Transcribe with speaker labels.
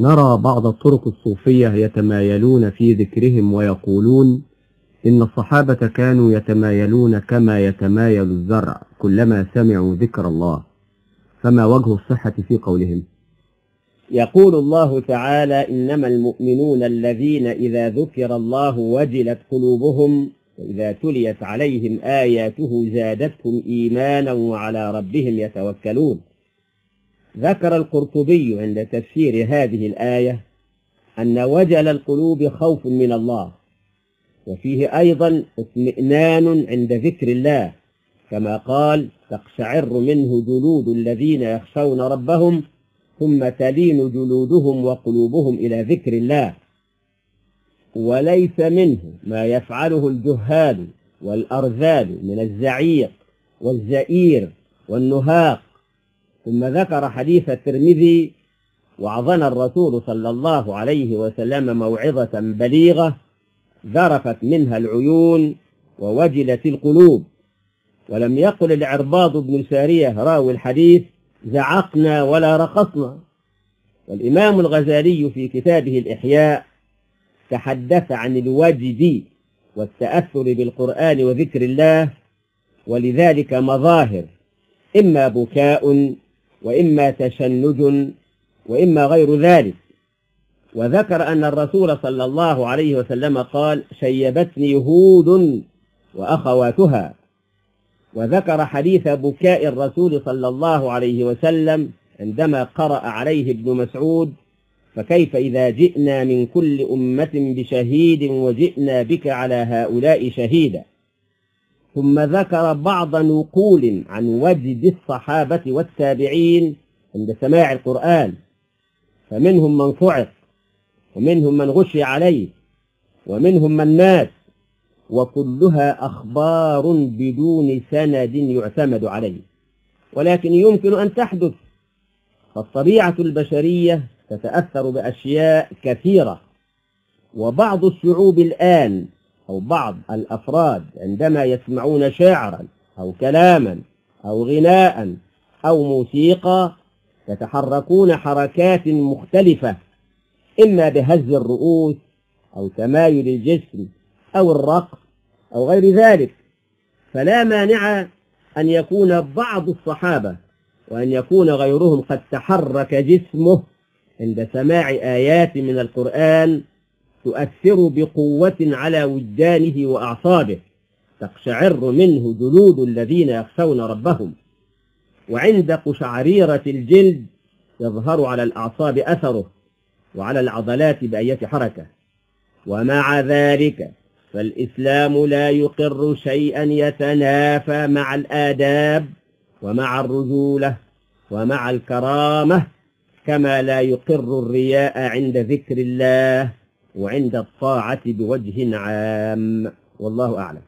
Speaker 1: نرى بعض الطرق الصوفية يتمايلون في ذكرهم ويقولون إن الصحابة كانوا يتمايلون كما يتمايل الزرع كلما سمعوا ذكر الله. فما وجه الصحة في قولهم؟
Speaker 2: يقول الله تعالى إنما المؤمنون الذين إذا ذكر الله وجلت قلوبهم وإذا تليت عليهم آياته زادتهم إيمانا وعلى ربهم يتوكلون. ذكر القرطبي عند تفسير هذه الآية أن وجل القلوب خوف من الله وفيه أيضا اطمئنان عند ذكر الله كما قال تقشعر منه جلود الذين يخشون ربهم ثم تلين جلودهم وقلوبهم إلى ذكر الله. وليس منه ما يفعله الجهال والأرذال من الزعيق والزئير والنهاق ثم ذكر حديث الترمذي وعظنا الرسول صلى الله عليه وسلم موعظة بليغة ذرفت منها العيون ووجلت القلوب. ولم يقل العرباض بن سارية راوي الحديث زعقنا ولا رقصنا. والإمام الغزالي في كتابه الإحياء تحدث عن الوجد والتأثر بالقرآن وذكر الله ولذلك مظاهر إما بكاء وإما تشنج وإما غير ذلك. وذكر أن الرسول صلى الله عليه وسلم قال شيبتني هود وأخواتها. وذكر حديث بكاء الرسول صلى الله عليه وسلم عندما قرأ عليه ابن مسعود فكيف إذا جئنا من كل أمة بشهيد وجئنا بك على هؤلاء شهيدا؟ ثم ذكر بعض نقول عن وجد الصحابة والتابعين عند سماع القرآن فمنهم من صعق ومنهم من غشي عليه ومنهم من مات وكلها أخبار بدون سند يعتمد عليه. ولكن يمكن أن تحدث فالطبيعة البشرية تتأثر بأشياء كثيرة وبعض الشعوب الآن أو بعض الأفراد عندما يسمعون شعرا أو كلاما أو غناء أو موسيقى يتحركون حركات مختلفة إما بهز الرؤوس أو تمايل الجسم أو الرقص أو غير ذلك. فلا مانع أن يكون بعض الصحابة وأن يكون غيرهم قد تحرك جسمه عند سماع آيات من القرآن تؤثر بقوة على وجدانه وأعصابه تقشعر منه جلود الذين يخشون ربهم. وعند قشعريرة الجلد يظهر على الأعصاب أثره وعلى العضلات بأية حركة. ومع ذلك فالإسلام لا يقر شيئا يتنافى مع الآداب ومع الرجولة ومع الكرامة كما لا يقر الرياء عند ذكر الله وعند الطاعة بوجه عام. والله أعلم.